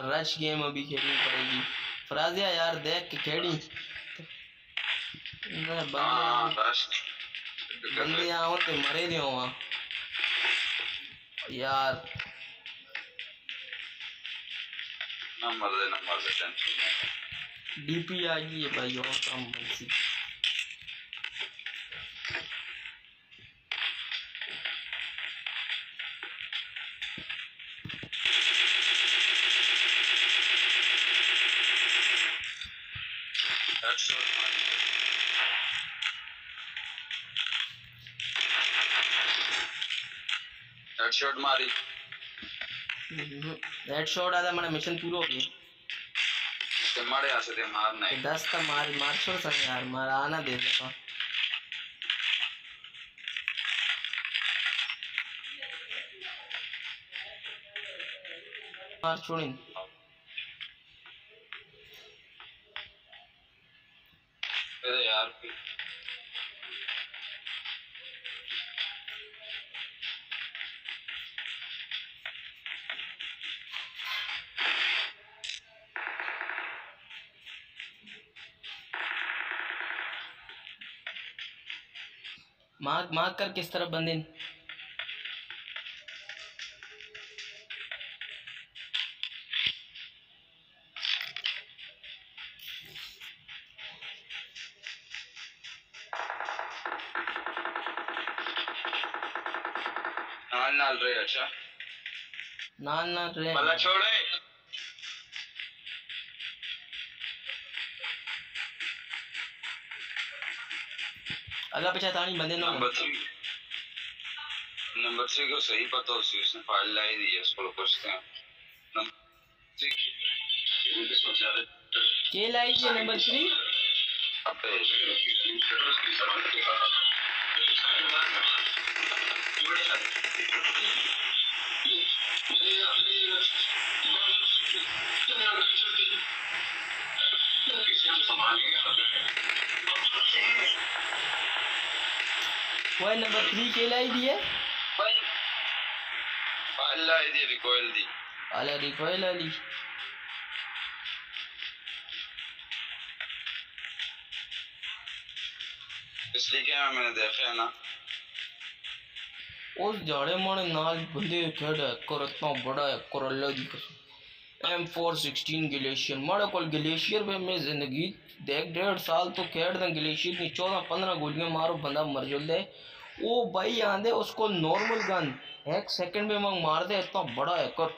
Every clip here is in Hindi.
यार रश गेम अभी खेलनी पड़ेगी। फराजिया यार देख के खेड़ी बंदे हाँ बस बंदे आओ ते मरे दियो वहाँ यार। नंबर दे नंबर दे टेंशन डीपी आ गई है भाई और काम बंसी हेडशॉट मारी हेडशॉट मारी हेड शॉट आता मैंने मिशन पूरा हो गया। ते मारे आसे ते मारना है दस का मार मार छोड़ सन यार मार आना दे देखो मार छोड़िन मार्क मार मार कर किस तरफ़ बंदे नाल नाल रे अच्छा। ना ना रे। बल्ला छोड़े अगर पीछे तानी बंदे ना नंबर थ्री नंबर थ्री को सही पता उसी उसने फ़ाइल लाई दी है उसको पूछते हैं। के लाई है नंबर थ्री अबे नंबर थ्री के लाई दी है लाई दी रिकॉइल दी। अरे रिकॉइल वाली। इसलिए क्या मैंने देखा है ना? उस जाड़े मारे नाल बंदे खेड़ कर इतना बड़ा है कर अल्लाह दी कसम। एम फोर सिक्सटीन ग्लेशियर मारे कोल ग्लेशियर पे मैं ज़िंदगी देख डेढ़ साल तो खेड़ दें ग्लेशियर की चौदह पंद्रह गोलियाँ मारो, बंदा मर जुल दे वो भाई आंदे उसको नॉर्मल गन एक सेकंड में मैं मार दे इतना बड़ा है, कर।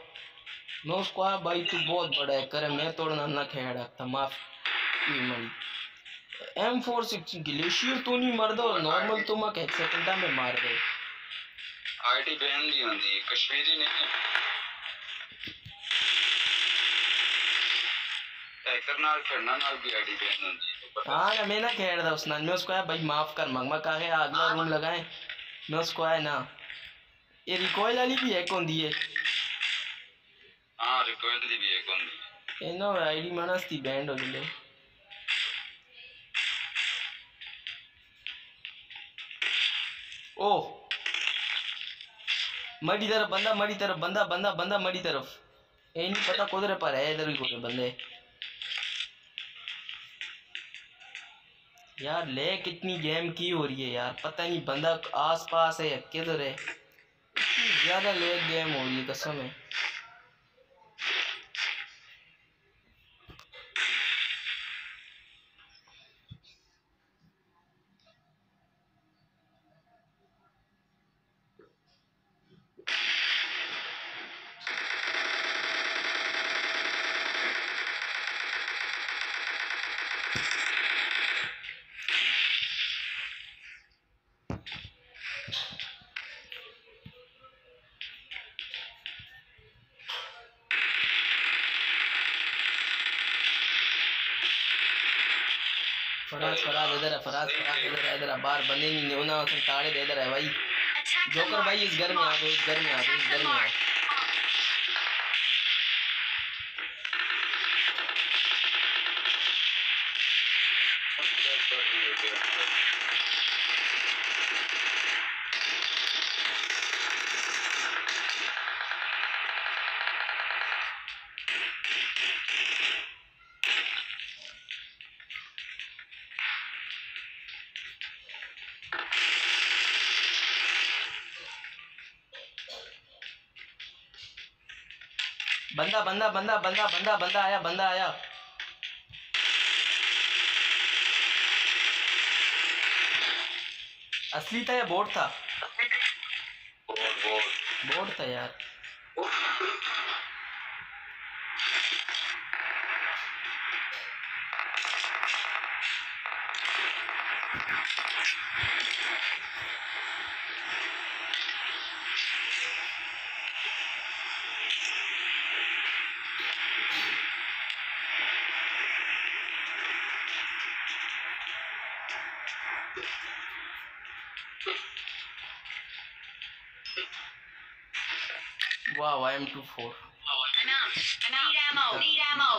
मैं उसको आया भाई तू बहुत बड़ा है, करे, मैं तोड़ना ना खेड़ था माफ़ की मरी। एम फोर सिक्सटीन ग्लेशियर तो नहीं मर दो नॉर्मल तो मैं एक सेकंड में मार दे। आईडी बैन दी होंदी कश्मीरी नहीं हैकर नाल खेलना नाल भी आईडी बैन होंदी तो हाँ ना मैं ना कह रहा था उस नाल मैं उसको आया भाई माफ़ कर मंगमा का है। अगला रूम लगाए? मैं उसको आया ना ये रिकॉइल वाली भी है कौन दी है हाँ रिकॉइल दी भी एक होंदी ये ना आईडी मानस थी बैंड हो गई ओ मरी तरफ़ बंदा मड़ी तरफ़ बंदा बंदा बंदा मड़ी तरफ़ ये नहीं पता कुदरे पर है इधर भी कोई बंदे यार ले कितनी गेम की हो रही है यार पता नहीं बंदा आस पास है किधर है ज़्यादा ले गेम हो रही है कसम है फराज फराज इधर है फराज फराज इधर है इधर है बाहर बंदे नहीं होना उन्हें उसने ताड़े दे इधर है भाई। जोकर भाई इस घर में आ दो इस घर में आ दो इस घर में आ बंदा बंदा बंदा बंदा बंदा बंदा आया बंदा आया। असली था या बोट था? बोर्ड था यार। Need ammo. Need ammo.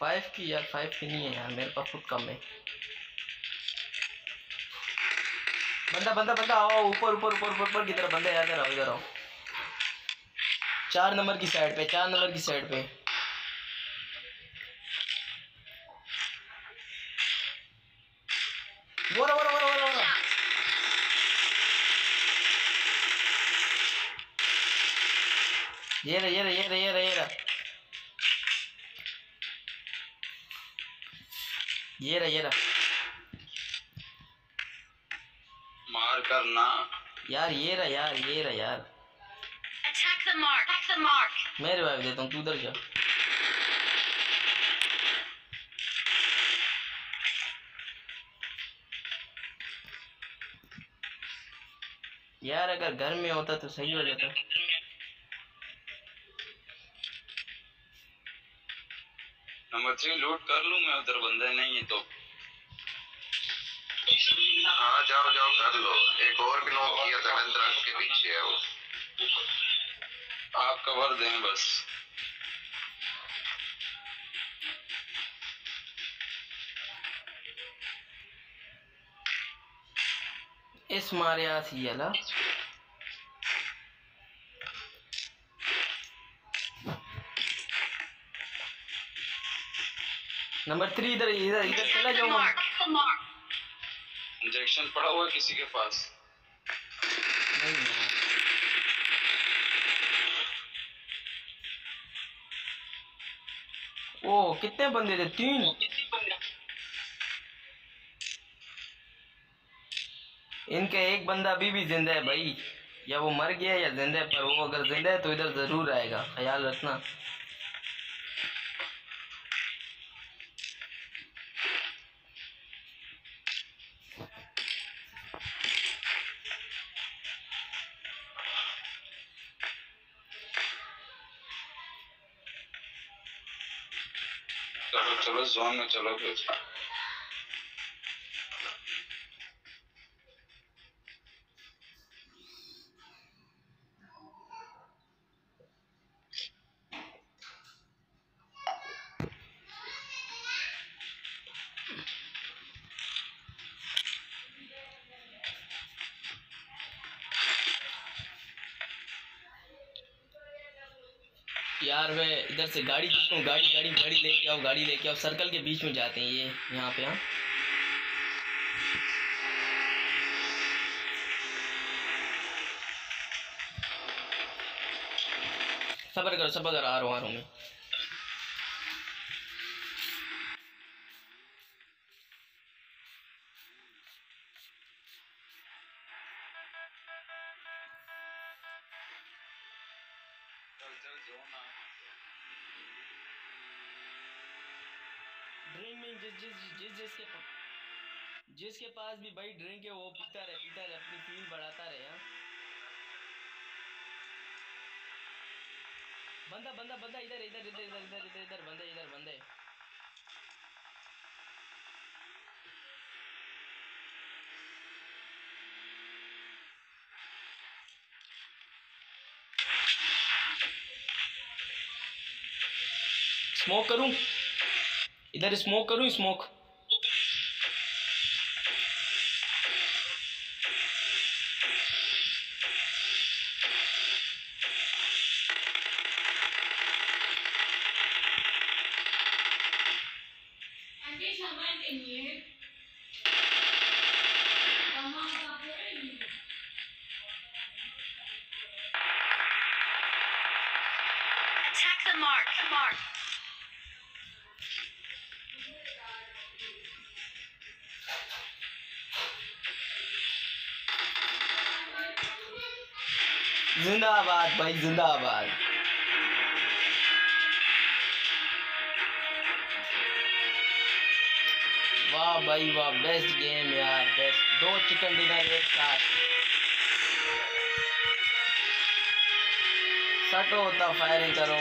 Five की यार फाइव की नहीं है यार, मेरे पास खुद कम है बंदा बंदा बंदा, आओ ऊपर ऊपर ऊपर ऊपर ऊपर की तरफ़ बंदा यार इधर आओ इधर आओ चार नंबर की साइड पे, चार नंबर की साइड पे ये रहा ये रहा ये रहा ये रहा ये रहा ये रहा ये रहा मार करना। यार ये रहा यार ये रहा यार. Attack the mark. Attack the mark. मैं रिवाइव देता हूँ तू उधर जा. यार अगर घर में होता तो सही हो जाता. नंबर थ्री लूट कर लूँ मैं? उधर बंदे नहीं है तो। हाँ जाओ जाओ कर लो। एक और भी नॉक किया धर्मेंद्र के पीछे है वो। आप कवर दें बस। इस मारे आसी अला नंबर थ्री इधर इधर इधर चला जाओ. इंजेक्शन पड़ा हुआ किसी के पास। नहीं ओ कितने बंदे थे? तीन? इनका एक बंदा अभी भी ज़िंदा है भाई। या वो मर गया या ज़िंदा है पर वो अगर ज़िंदा है तो इधर ज़रूर आएगा। ख्याल रखना। चलो जोन में चलो फिर। यार, मैं इधर से गाड़ी देखता हूँ, गाड़ी गाड़ी गाड़ी लेके आओ, गाड़ी लेके आओ। सर्कल के बीच में जाते हैं ये, यहाँ पे हाँ। सबर करो सबर करो, आ रहा आ रहा हूँ मैं। चल चल जोन ड्रिंक में जिस जिस जिस जिसके जिसके पास भी भाई ड्रिंक है, वो पीता रहे पीता रहे, अपनी फील बढ़ाता रहे हाँ। बंदा बंदा बंदा इधर इधर इधर इधर इधर इधर इधर, बंदे इधर, बंदे। स्मोक करूँ? इधर स्मोक करूँ smoke Attack the mark. The mark. जिंदाबाद भाई, जिंदाबाद। वाह भाई, वाह बेस्ट गेम यार बेस्ट दो चिकन डिनर एक साथ। सटो होता फायरिंग करो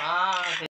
हाँ